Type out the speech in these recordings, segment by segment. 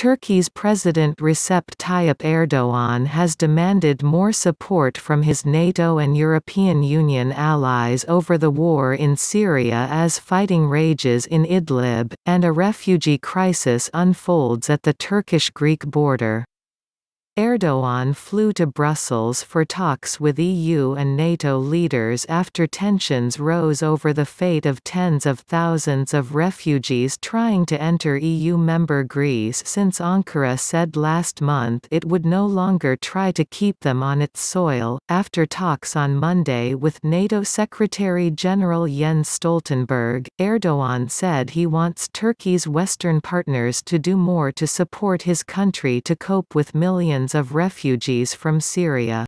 Turkey's President Recep Tayyip Erdoğan has demanded more support from his NATO and European Union allies over the war in Syria as fighting rages in Idlib, and a refugee crisis unfolds at the Turkish-Greek border. Erdoğan flew to Brussels for talks with EU and NATO leaders after tensions rose over the fate of tens of thousands of refugees trying to enter EU member Greece since Ankara said last month it would no longer try to keep them on its soil. After talks on Monday with NATO Secretary General Jens Stoltenberg, Erdoğan said he wants Turkey's Western partners to do more to support his country to cope with millions millions of refugees from Syria.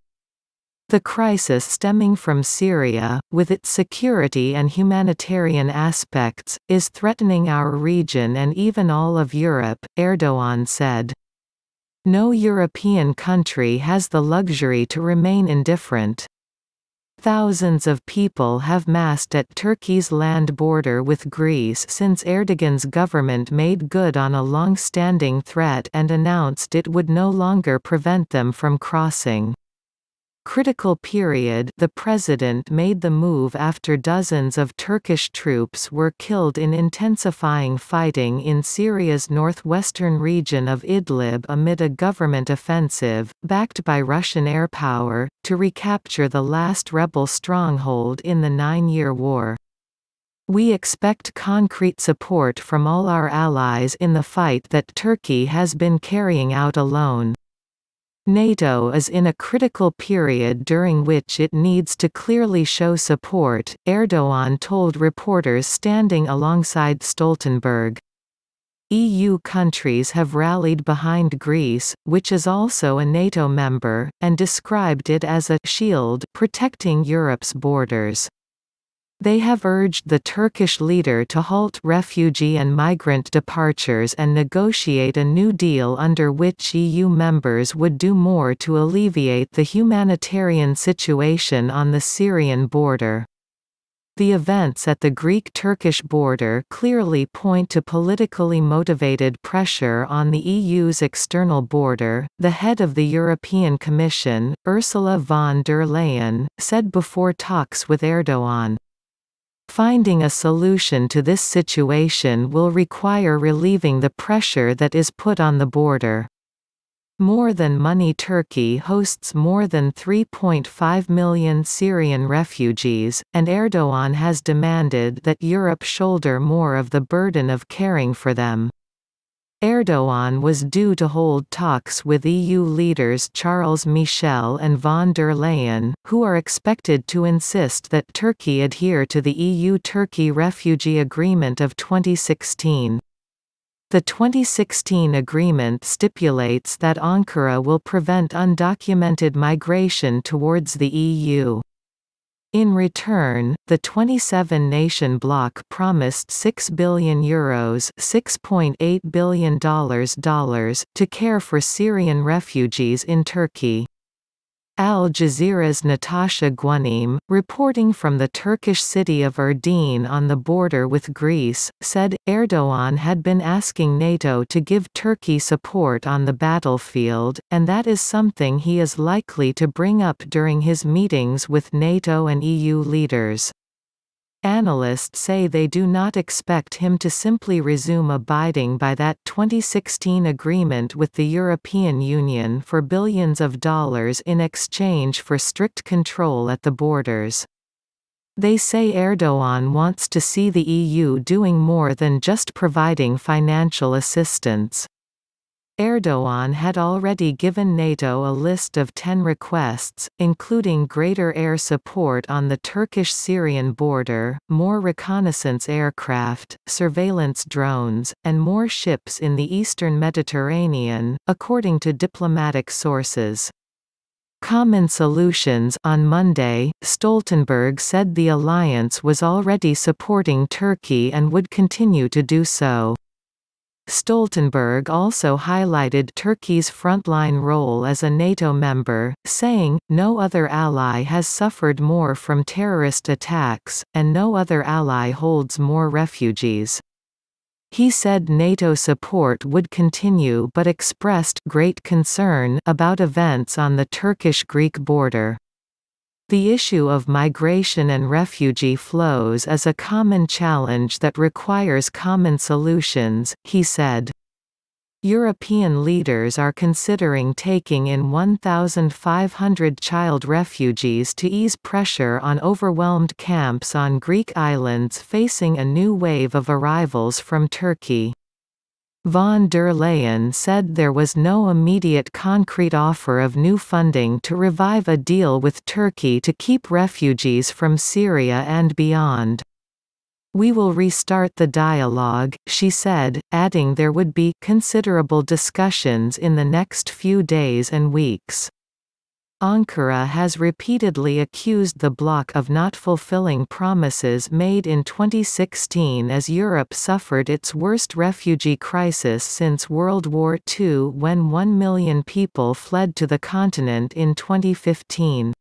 The crisis stemming from Syria, with its security and humanitarian aspects, is threatening our region and even all of Europe, Erdogan said. No European country has the luxury to remain indifferent. Thousands of people have massed at Turkey's land border with Greece since Erdogan's government made good on a long-standing threat and announced it would no longer prevent them from crossing critical period the president made the move after dozens of Turkish troops were killed in intensifying fighting in Syria's northwestern region of Idlib amid a government offensive, backed by Russian air power, to recapture the last rebel stronghold in the nine-year war. We expect concrete support from all our allies in the fight that Turkey has been carrying out alone. NATO is in a critical period during which it needs to clearly show support, Erdogan told reporters standing alongside Stoltenberg. EU countries have rallied behind Greece, which is also a NATO member, and described it as a «shield» protecting Europe's borders. They have urged the Turkish leader to halt refugee and migrant departures and negotiate a new deal under which EU members would do more to alleviate the humanitarian situation on the Syrian border. The events at the Greek-Turkish border clearly point to politically motivated pressure on the EU's external border, the head of the European Commission, Ursula von der Leyen, said before talks with Erdogan. Finding a solution to this situation will require relieving the pressure that is put on the border. More than money Turkey hosts more than 3.5 million Syrian refugees, and Erdogan has demanded that Europe shoulder more of the burden of caring for them. Erdogan was due to hold talks with EU leaders Charles Michel and von der Leyen, who are expected to insist that Turkey adhere to the EU-Turkey Refugee Agreement of 2016. The 2016 agreement stipulates that Ankara will prevent undocumented migration towards the EU. In return, the 27-nation bloc promised €6 billion, Euros $6.8 billion to care for Syrian refugees in Turkey. Al Jazeera's Natasha Ghoneim, reporting from the Turkish city of Edirne on the border with Greece, said, Erdogan had been asking NATO to give Turkey support on the battlefield, and that is something he is likely to bring up during his meetings with NATO and EU leaders. Analysts say they do not expect him to simply resume abiding by that 2016 agreement with the European Union for billions of dollars in exchange for strict control at the borders. They say Erdogan wants to see the EU doing more than just providing financial assistance. Erdogan had already given NATO a list of ten requests, including greater air support on the Turkish-Syrian border, more reconnaissance aircraft, surveillance drones, and more ships in the eastern Mediterranean, according to diplomatic sources. Common Solutions on Monday, Stoltenberg said the alliance was already supporting Turkey and would continue to do so. Stoltenberg also highlighted Turkey's frontline role as a NATO member, saying, no other ally has suffered more from terrorist attacks, and no other ally holds more refugees. He said NATO support would continue but expressed great concern about events on the Turkish-Greek border. The issue of migration and refugee flows is a common challenge that requires common solutions, he said. European leaders are considering taking in 1,500 child refugees to ease pressure on overwhelmed camps on Greek islands facing a new wave of arrivals from Turkey. Von der Leyen said there was no immediate concrete offer of new funding to revive a deal with Turkey to keep refugees from Syria and beyond. We will restart the dialogue, she said, adding there would be considerable discussions in the next few days and weeks. Ankara has repeatedly accused the bloc of not fulfilling promises made in 2016 as Europe suffered its worst refugee crisis since World War II when one million people fled to the continent in 2015.